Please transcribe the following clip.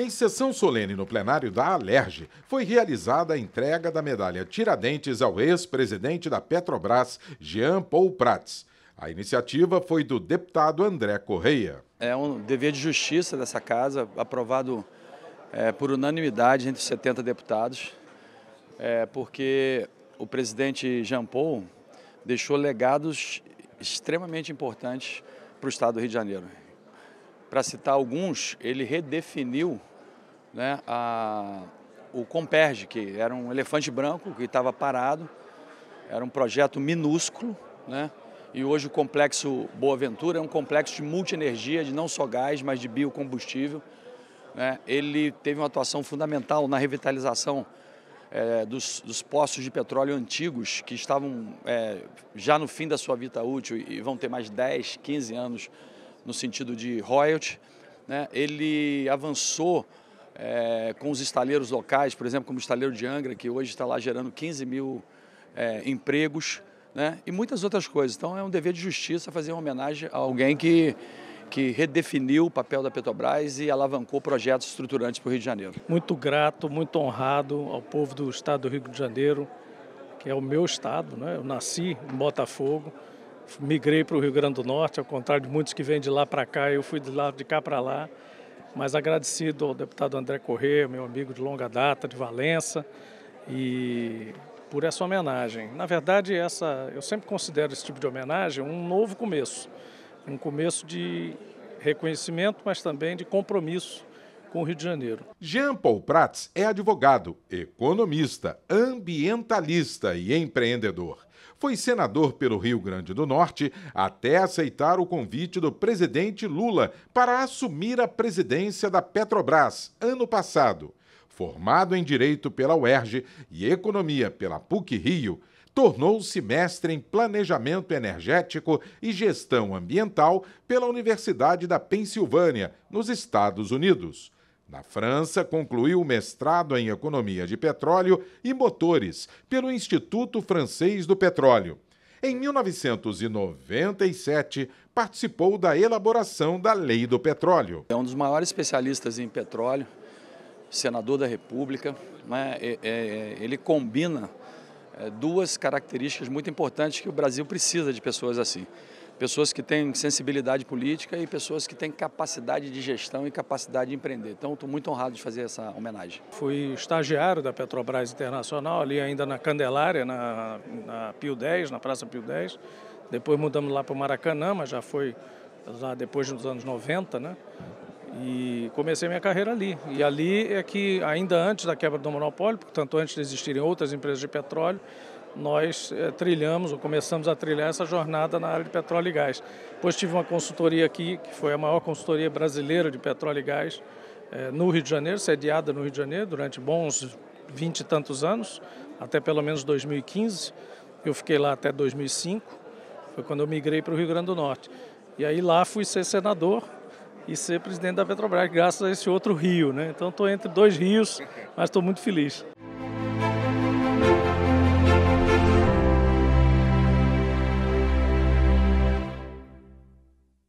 Em sessão solene no plenário da Alerj, foi realizada a entrega da medalha Tiradentes ao ex-presidente da Petrobras, Jean Paul Prats. A iniciativa foi do deputado André Correia. É um dever de justiça dessa casa, aprovado é, por unanimidade entre 70 deputados, é, porque o presidente Jean Paul deixou legados extremamente importantes para o estado do Rio de Janeiro. Para citar alguns, ele redefiniu né, a, o Comperge, que era um elefante branco que estava parado, era um projeto minúsculo, né, e hoje o complexo Boa Ventura é um complexo de multienergia, de não só gás, mas de biocombustível. Né. Ele teve uma atuação fundamental na revitalização é, dos, dos, de petróleo antigos, que estavam é, já no fim da sua vida útil e vão ter mais 10, 15 anos no sentido de royalty. Né? Ele avançou é, com os estaleiros locais, por exemplo, como o estaleiro de Angra, que hoje está lá gerando 15 mil é, empregos, né? e muitas outras coisas. Então é um dever de justiça fazer uma homenagem a alguém que, que redefiniu o papel da Petrobras e alavancou projetos estruturantes para o Rio de Janeiro. Muito grato, muito honrado ao povo do estado do Rio de Janeiro, que é o meu estado. Né? Eu nasci em Botafogo, migrei para o Rio Grande do Norte, ao contrário de muitos que vêm de lá para cá, eu fui de lá de cá para lá. Mas agradecido ao deputado André Corrêa, meu amigo de longa data de Valença, e por essa homenagem. Na verdade, essa eu sempre considero esse tipo de homenagem um novo começo, um começo de reconhecimento, mas também de compromisso com o Rio de Janeiro. Jean Paul Prats é advogado, economista, ambientalista e empreendedor. Foi senador pelo Rio Grande do Norte até aceitar o convite do presidente Lula para assumir a presidência da Petrobras ano passado. Formado em Direito pela UERJ e Economia pela PUC Rio, tornou-se mestre em Planejamento Energético e Gestão Ambiental pela Universidade da Pensilvânia, nos Estados Unidos. Na França, concluiu o mestrado em Economia de Petróleo e Motores pelo Instituto Francês do Petróleo. Em 1997, participou da elaboração da Lei do Petróleo. É um dos maiores especialistas em petróleo, senador da República. Né? É, é, ele combina é, duas características muito importantes que o Brasil precisa de pessoas assim. Pessoas que têm sensibilidade política e pessoas que têm capacidade de gestão e capacidade de empreender. Então, estou muito honrado de fazer essa homenagem. Fui estagiário da Petrobras Internacional, ali ainda na Candelária, na, na Pio 10, na Praça Pio 10. Depois mudamos lá para o Maracanã, mas já foi lá depois dos anos 90, né? E comecei minha carreira ali. E ali é que, ainda antes da quebra do monopólio, portanto, antes de existirem outras empresas de petróleo, nós é, trilhamos ou começamos a trilhar essa jornada na área de petróleo e gás. Depois tive uma consultoria aqui, que foi a maior consultoria brasileira de petróleo e gás é, no Rio de Janeiro, sediada no Rio de Janeiro durante bons vinte e tantos anos, até pelo menos 2015. Eu fiquei lá até 2005, foi quando eu migrei para o Rio Grande do Norte. E aí lá fui ser senador e ser presidente da Petrobras, graças a esse outro rio, né? Então estou entre dois rios, mas estou muito feliz.